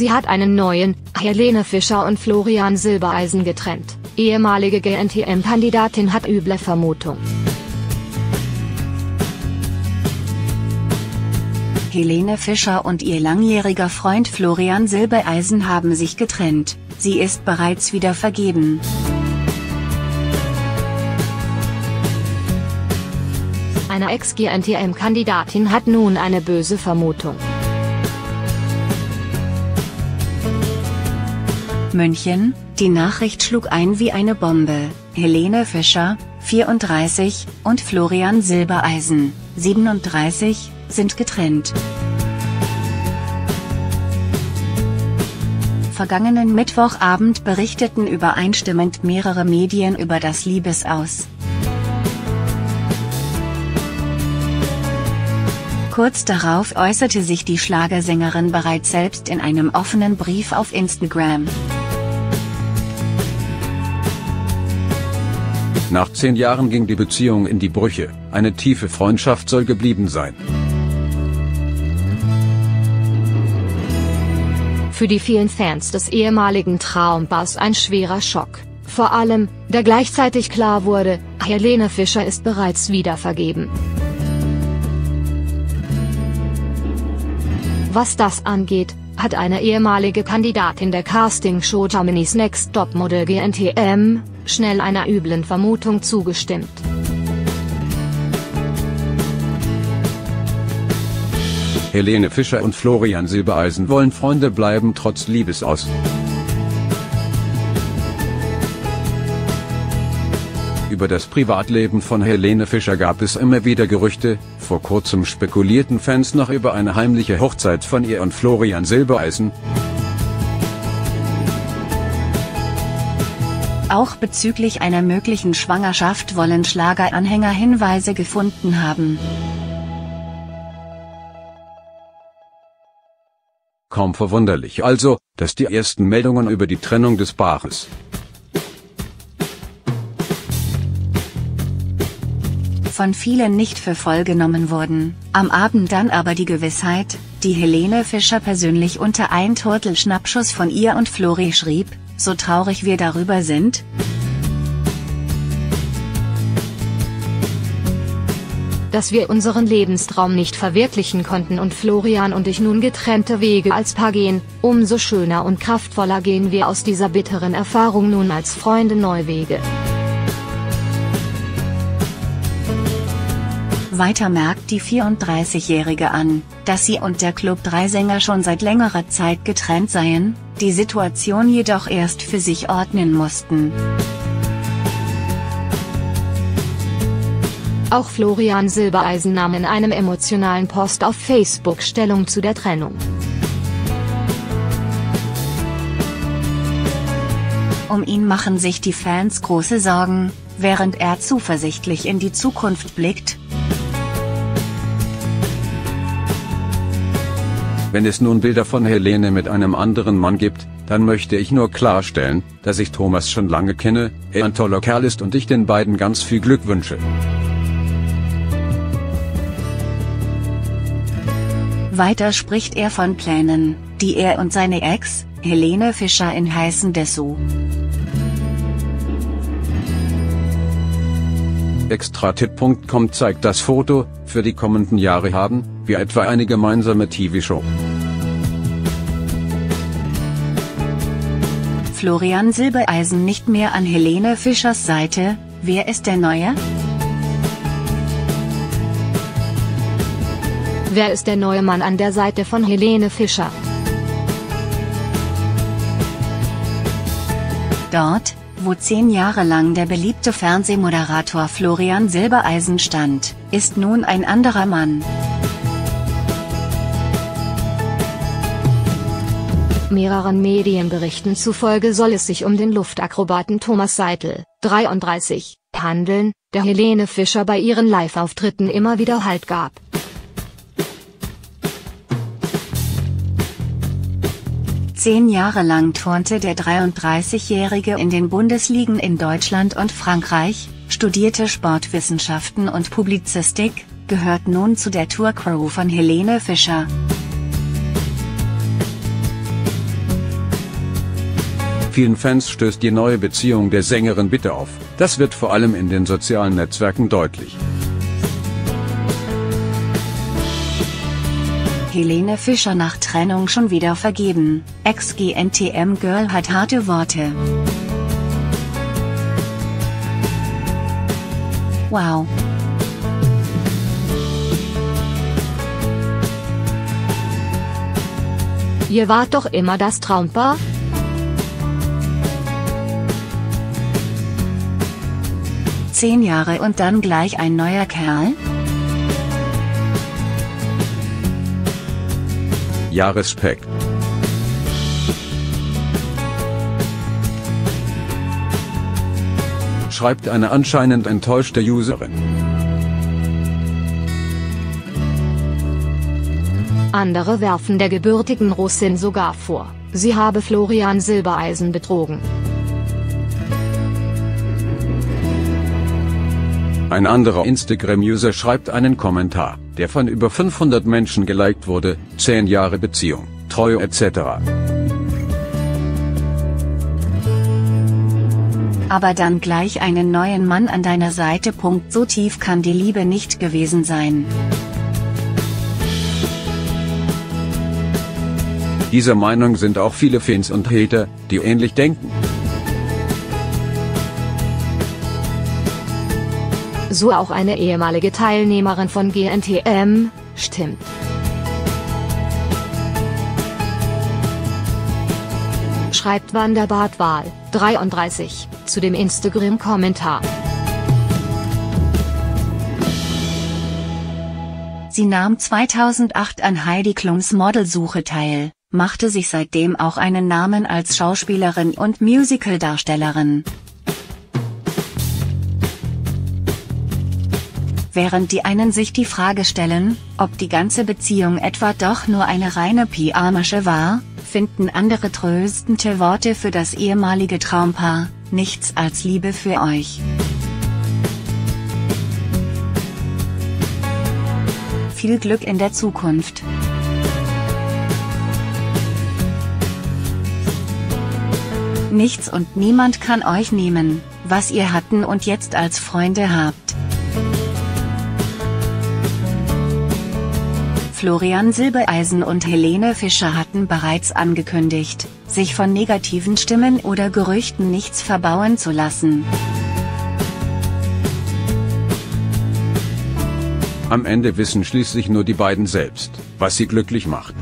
Sie hat einen neuen, Helene Fischer und Florian Silbereisen getrennt. Ehemalige GNTM-Kandidatin hat üble Vermutung. Helene Fischer und ihr langjähriger Freund Florian Silbereisen haben sich getrennt, sie ist bereits wieder vergeben. Eine Ex-GNTM-Kandidatin hat nun eine böse Vermutung. München, die Nachricht schlug ein wie eine Bombe. Helene Fischer, 34, und Florian Silbereisen, 37, sind getrennt. Vergangenen Mittwochabend berichteten übereinstimmend mehrere Medien über das Liebesaus. Kurz darauf äußerte sich die Schlagersängerin bereits selbst in einem offenen Brief auf Instagram. Nach zehn Jahren ging die Beziehung in die Brüche, eine tiefe Freundschaft soll geblieben sein. Für die vielen Fans des ehemaligen Traumpaars ein schwerer Schock. Vor allem, da gleichzeitig klar wurde, Helene Fischer ist bereits wieder vergeben. Was das angeht, hat eine ehemalige Kandidatin der Castingshow Germany's Next Top Model GNTM, schnell einer üblen Vermutung zugestimmt. Helene Fischer und Florian Silbereisen wollen Freunde bleiben trotz Liebesaus. Über das Privatleben von Helene Fischer gab es immer wieder Gerüchte, vor kurzem spekulierten Fans noch über eine heimliche Hochzeit von ihr und Florian Silbereisen. Auch bezüglich einer möglichen Schwangerschaft wollen Schlageranhänger Hinweise gefunden haben. Kaum verwunderlich also, dass die ersten Meldungen über die Trennung des Paares von vielen nicht für voll genommen wurden, am Abend dann aber die Gewissheit, die Helene Fischer persönlich unter ein Turtelschnappschuss von ihr und Flori schrieb, so traurig wir darüber sind, dass wir unseren Lebenstraum nicht verwirklichen konnten und Florian und ich nun getrennte Wege als Paar gehen, umso schöner und kraftvoller gehen wir aus dieser bitteren Erfahrung nun als Freunde Neuwege. Weiter merkt die 34-Jährige an, dass sie und der Club 3 Sänger schon seit längerer Zeit getrennt seien, die Situation jedoch erst für sich ordnen mussten. Auch Florian Silbereisen nahm in einem emotionalen Post auf Facebook Stellung zu der Trennung. Um ihn machen sich die Fans große Sorgen, während er zuversichtlich in die Zukunft blickt. Wenn es nun Bilder von Helene mit einem anderen Mann gibt, dann möchte ich nur klarstellen, dass ich Thomas schon lange kenne, er ein toller Kerl ist und ich den beiden ganz viel Glück wünsche. Weiter spricht er von Plänen, die er und seine Ex, Helene Fischer in heißen Dessau. Extratit.com zeigt das Foto, für die kommenden Jahre haben, wir etwa eine gemeinsame TV-Show. Florian Silbereisen nicht mehr an Helene Fischers Seite, wer ist der Neue? Wer ist der neue Mann an der Seite von Helene Fischer? Dort, wo zehn Jahre lang der beliebte Fernsehmoderator Florian Silbereisen stand, ist nun ein anderer Mann. Mehreren Medienberichten zufolge soll es sich um den Luftakrobaten Thomas Seitel, 33, handeln, der Helene Fischer bei ihren Live-Auftritten immer wieder Halt gab. Zehn Jahre lang turnte der 33-Jährige in den Bundesligen in Deutschland und Frankreich, studierte Sportwissenschaften und Publizistik, gehört nun zu der Tourcrew von Helene Fischer. Vielen Fans stößt die neue Beziehung der Sängerin bitter auf. Das wird vor allem in den sozialen Netzwerken deutlich. Helene Fischer nach Trennung schon wieder vergeben. Ex-GNTM-Girl hat harte Worte. Wow. Ihr wart doch immer das Traumpaar? Zehn Jahre und dann gleich ein neuer Kerl? Ja Respekt. Schreibt eine anscheinend enttäuschte Userin. Andere werfen der gebürtigen Russin sogar vor, sie habe Florian Silbereisen betrogen. Ein anderer Instagram-User schreibt einen Kommentar, der von über 500 Menschen geliked wurde, 10 Jahre Beziehung, Treue etc. Aber dann gleich einen neuen Mann an deiner Seite. Punkt. So tief kann die Liebe nicht gewesen sein. Dieser Meinung sind auch viele Fans und Hater, die ähnlich denken. So auch eine ehemalige Teilnehmerin von GNTM, stimmt. Schreibt Wanderbadwahl, 33, zu dem Instagram-Kommentar. Sie nahm 2008 an Heidi Klums Modelsuche teil, machte sich seitdem auch einen Namen als Schauspielerin und Musicaldarstellerin. Während die einen sich die Frage stellen, ob die ganze Beziehung etwa doch nur eine reine PR-Masche war, finden andere tröstende Worte für das ehemalige Traumpaar, nichts als Liebe für euch. Viel Glück in der Zukunft. Nichts und niemand kann euch nehmen, was ihr hatten und jetzt als Freunde habt. Florian Silbereisen und Helene Fischer hatten bereits angekündigt, sich von negativen Stimmen oder Gerüchten nichts verbauen zu lassen. Am Ende wissen schließlich nur die beiden selbst, was sie glücklich macht.